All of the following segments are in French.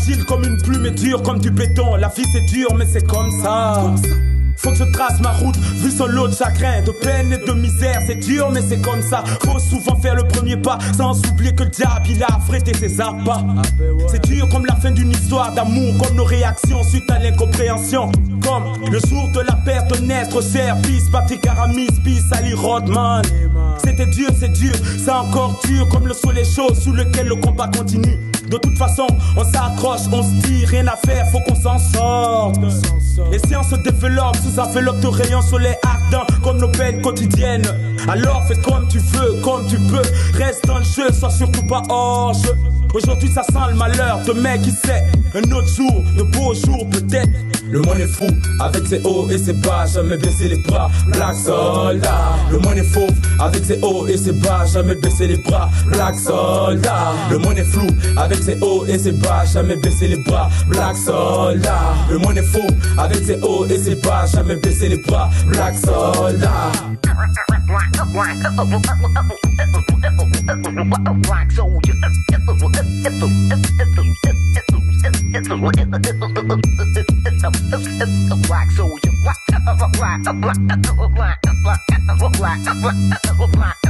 c'est dur comme du béton. La vie c'est dur, mais c'est comme ça. Faut que je trace ma route, vu lot de chagrin, de peine et de misère. C'est dur, mais c'est comme ça. Faut souvent faire le premier pas, sans oublier que le diable, il a affrété ses appâts. C'est dur comme la fin d'une histoire d'amour, comme nos réactions suite à l'incompréhension. Le jour de la perte de naître, service, Patrick Aramis, bis, Ali Rodman. C'était dur, c'est dur, c'est encore dur, comme le soleil chaud sous lequel le combat continue. De toute façon, on s'accroche, on se dit, rien à faire, faut qu'on s'en sorte. Les sciences se développent sous enveloppe de rayons soleil ardents, comme nos peines quotidiennes. Alors fais comme tu veux, comme tu peux, reste dans le jeu, sois surtout pas hors jeu. Aujourd'hui ça sent le malheur, demain qui sait, un autre jour, de beaux jours peut-être. Le monde est fou, avec ses hauts et ses bas, jamais baisser les bras, Black Soldat. Le monde est faux, avec ses hauts et ses bas, jamais baisser les bras, Black Soldat. Le monde est flou, avec ses hauts et ses bas, jamais baisser les bras, Black Soldat. Le monde est faux, avec ses hauts et ses bas, jamais baisser les bras, Black Soldat. Black rock, Black rock, Black rock,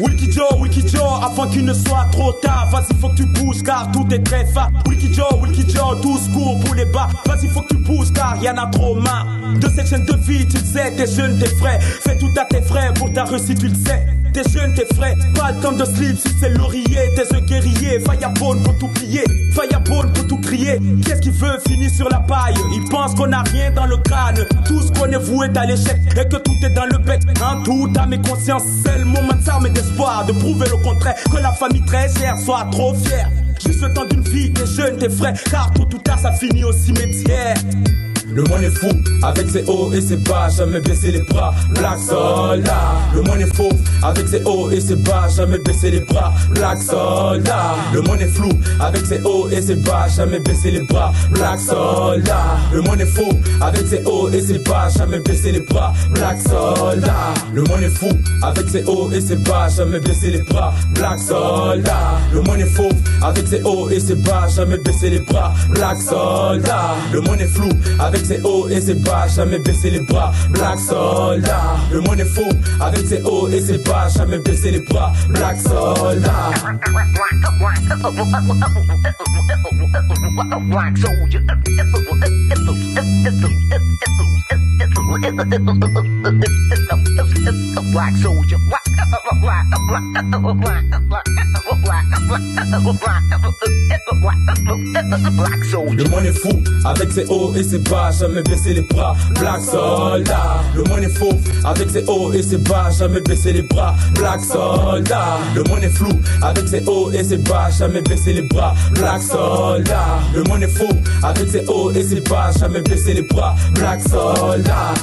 Wiki Joe, Wiki Joe, avant qu'il ne soit trop tard, vas-y faut que tu pousses car tout est très fat. Wiki Joe, Wiki Joe, tout court pour les bas, vas-y faut que tu pousses car y'en a trop marre. De cette chaîne de vie, tu sais, t'es jeune, t'es frais, fais tout à tes frais pour ta réussite, tu le sais. T'es jeune, t'es frais, pas le temps de slip si c'est laurier, t'es un guerrier, fireball pour fireball Qu'est-ce qu'il veut finir sur la paille? Il pense qu'on a rien dans le crâne, tout ce qu'on est voué à l'échec et que tout est dans le bec. En tout à mes consciences, c'est le moment de s'armer d'espoir, de prouver le contraire, que la famille très chère soit trop fière. Juste le temps d'une vie, t'es jeune, t'es frais, car tout ou tard ça finit au cimetière. Le monde est fou, avec ses hauts et ses bas, jamais baisser les bras, Black Soldat. Le monde est faux, avec ses hauts et ses bas, jamais baisser les bras, Black Soldat. Le monde est flou, avec ses hauts et ses bas, jamais baisser les bras, Black Soldat. Le monde est faux, avec ses hauts et ses bas, jamais baisser les bras, Black Soldat. Le monde est fou, avec ses hauts et ses bas, jamais baisser les bras, Black Soldat. Le monde est faux, avec ses hauts et ses bas, jamais baisser les bras, Black Soldat. Le monde est flou, ses hauts et ses bas, jamais baisser les bras, Black Soldat. Le monde est faux, avec ses hauts et ses bas, jamais baisser les bras, Black Soldat. Black soldier. Black soldier. Le monde est fou, avec ses hauts et ses bas, jamais baisser les bras. Black Soldat. Le monde est faux, avec ses hauts et ses bas, jamais baisser les bras. Black Soldat. Le monde est flou, avec ses hauts et ses bas, jamais baisser les bras. Black Soldat. Le monde est faux, avec ses hauts et ses bas, jamais baisser les bras. Black Soldat.